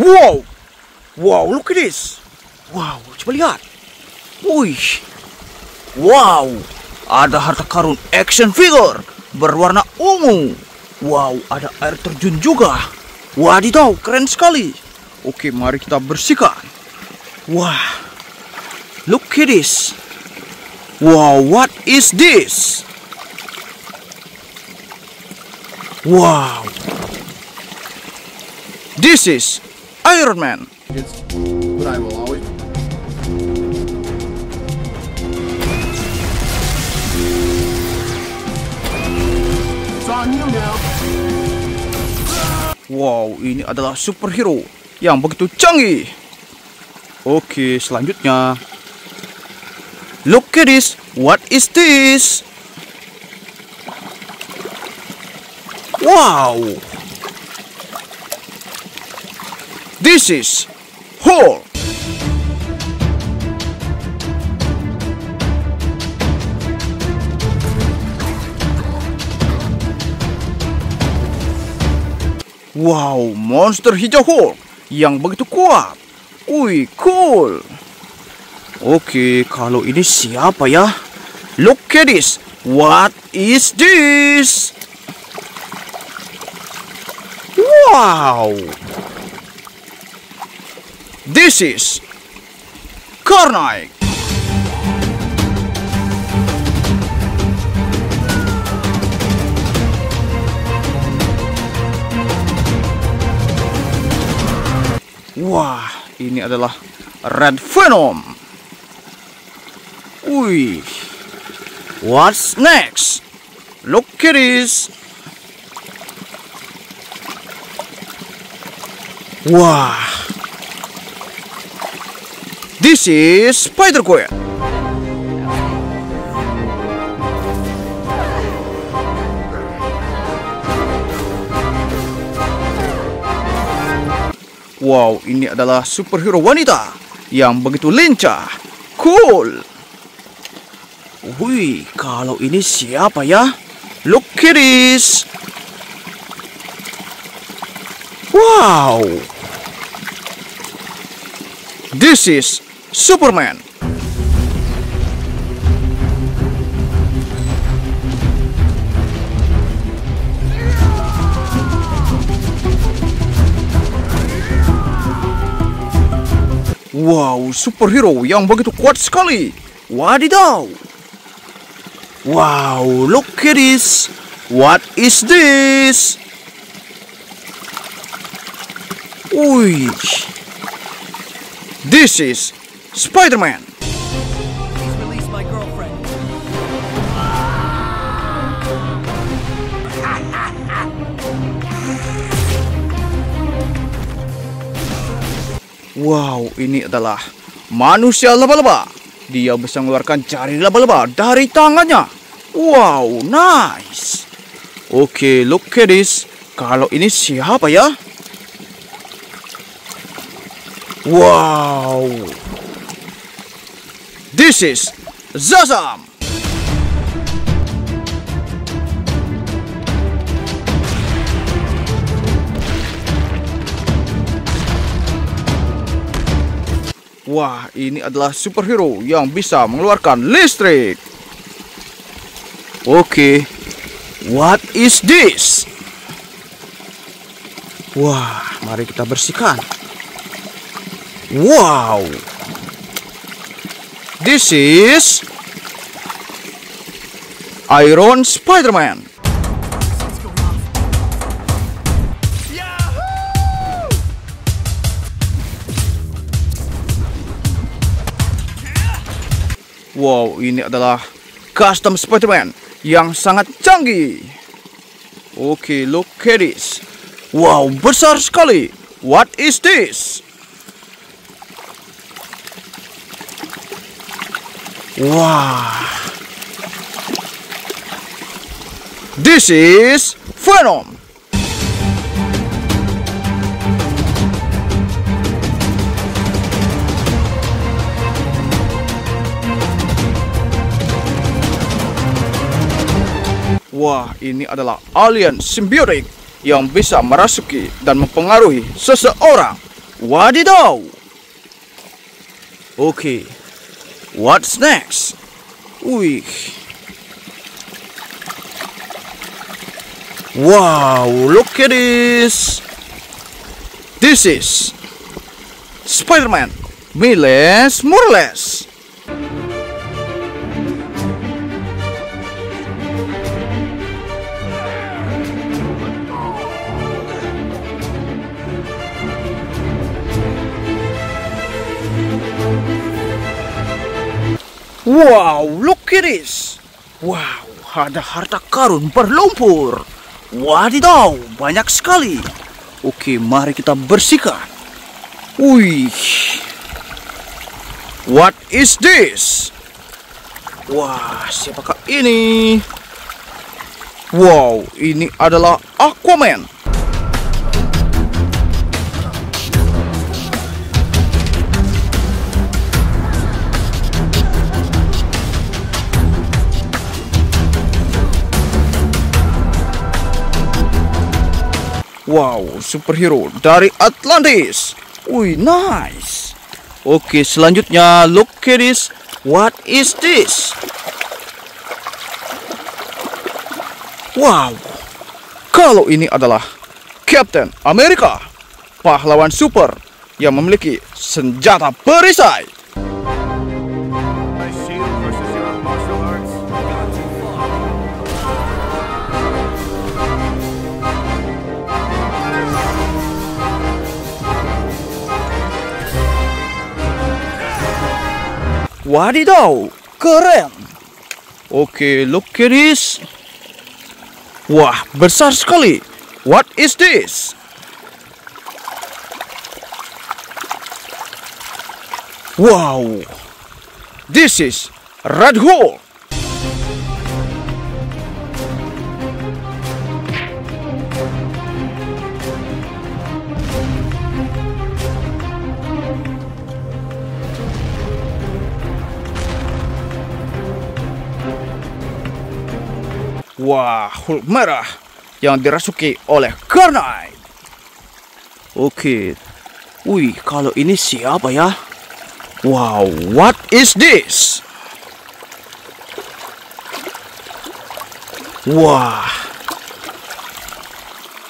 Wow, wow, look at this. Wow, coba lihat. Wih, wow, ada harta karun action figure berwarna ungu. Wow, ada air terjun juga. Wadidaw, keren sekali. Oke, mari kita bersihkan. Wah, look at this. Wow, what is this? Wow. This is Iron Man. Wow, ini adalah superhero yang begitu canggih. Oke, selanjutnya. Look at this. What is this? Wow. This is Hulk. Wow, monster hijau Hulk yang begitu kuat. Wih, cool. Oke, kalau ini siapa ya? Look at this. What is this? Wow. This is Karnike. Wah, ini adalah Red Venom. Wih. What's next? Look at this. Wah. This is Spider-Gwen. Wow, ini adalah superhero wanita yang begitu lincah. Cool. Wih, kalau ini siapa ya? Look this. Wow. This is Superman. Wow, superhero yang begitu kuat sekali. Wadidaw. Wow, look at this. What is this? Wih. This is Spider-Man. Wow, ini adalah manusia laba-laba. Dia bisa mengeluarkan jari laba-laba dari tangannya. Wow, nice. Oke, look at this. Kalau ini siapa ya? Wow. This is Zazam. Wah, ini adalah superhero yang bisa mengeluarkan listrik. Oke. What is this? Wah, mari kita bersihkan. Wow. This is Iron Spider-Man. Wow, ini adalah custom Spider-Man yang sangat canggih. Oke, look at this. Wow, besar sekali. What is this? Wah. This is Venom. Wah, ini adalah alien simbiotik yang bisa merasuki dan mempengaruhi seseorang. Wadidaw. Okay. What's next? Wih. Wow, look at this. This is Spider-Man Miles Morales. Wow, look at this. Wow, ada harta karun berlumpur. Wadidaw, banyak sekali. Oke, mari kita bersihkan. Wih. What is this? Wah, siapakah ini? Wow, ini adalah Aquaman. Wow, superhero dari Atlantis. Wih, nice. Oke, selanjutnya look at this. What is this? Wow. Kalau ini adalah Captain America, pahlawan super yang memiliki senjata perisai. Wadidaw, keren. Oke, look at this. Wah, besar sekali. What is this? Wow. This is Red Hole. Wah, Hulk merah yang dirasuki oleh Karnai. Oke. Wih, kalau ini siapa ya? Wow, what is this? Wah.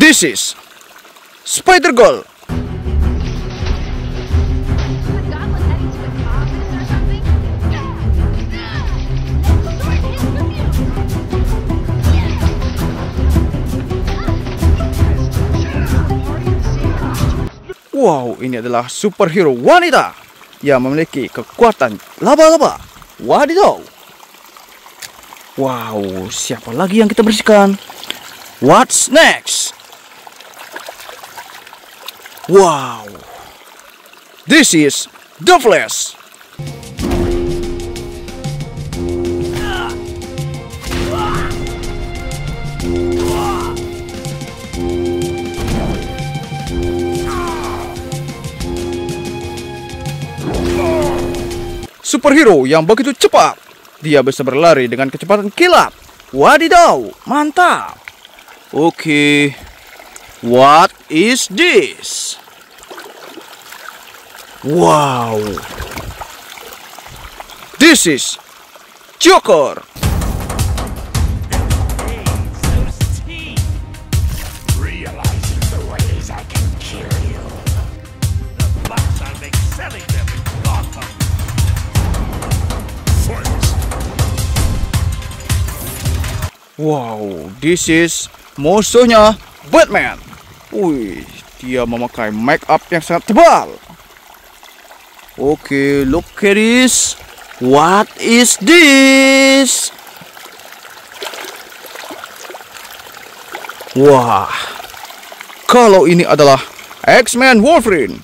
This is Spider-Girl. God Wow, ini adalah superhero wanita yang memiliki kekuatan laba-laba. Wadidaw. Wow, siapa lagi yang kita bersihkan? What's next? Wow. This is The Flash. Superhero yang begitu cepat. Dia bisa berlari dengan kecepatan kilat. Wadidaw, mantap. Oke. What is this? Wow. This is Joker. Wow, this is musuhnya Batman. Wih, dia memakai make up yang sangat tebal. Oke, look at this. What is this? Wah, kalau ini adalah X-Men Wolverine.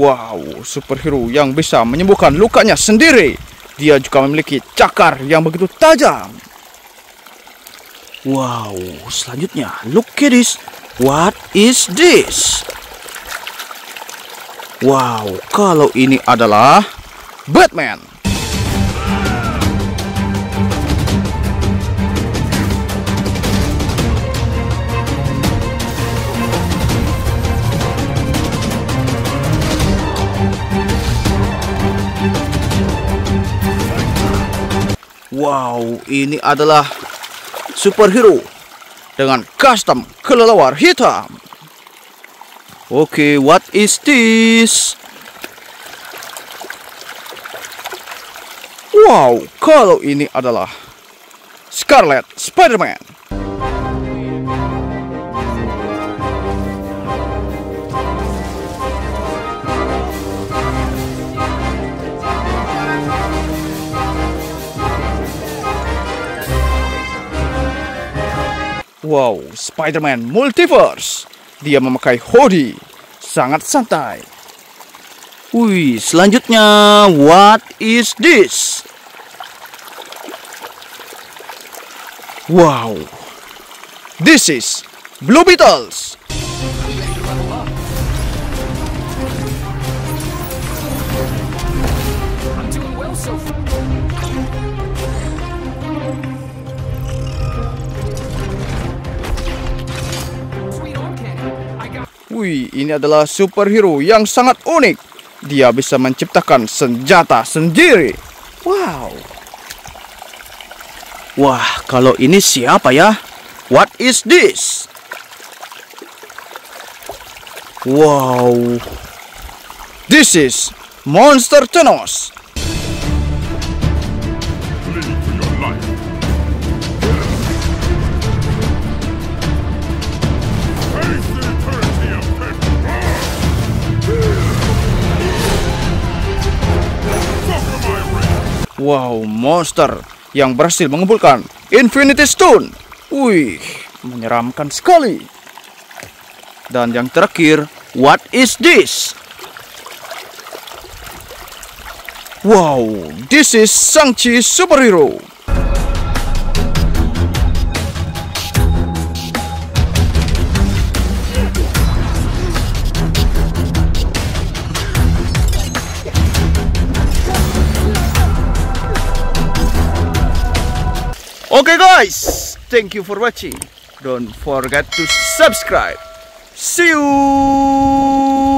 Wow, superhero yang bisa menyembuhkan lukanya sendiri. Dia juga memiliki cakar yang begitu tajam. Wow, selanjutnya look at this. What is this? Wow, kalau ini adalah Batman. Wow, ini adalah superhero dengan custom kelelawar hitam. Oke, what is this? Wow, kalau ini adalah Scarlet Spider-Man. Wow, Spider-Man Multiverse. Dia memakai hoodie, sangat santai. Wih, selanjutnya, what is this? Wow, this is Blue Beetles. Wih, ini adalah superhero yang sangat unik. Dia bisa menciptakan senjata sendiri. Wow. Wah, kalau ini siapa ya? What is this? Wow. This is Monster Thanos. Wow, monster yang berhasil mengumpulkan Infinity Stone. Wih, menyeramkan sekali. Dan yang terakhir, what is this? Wow, this is Shang-Chi superhero. Okay guys, thank you for watching. Don't forget to subscribe. See you.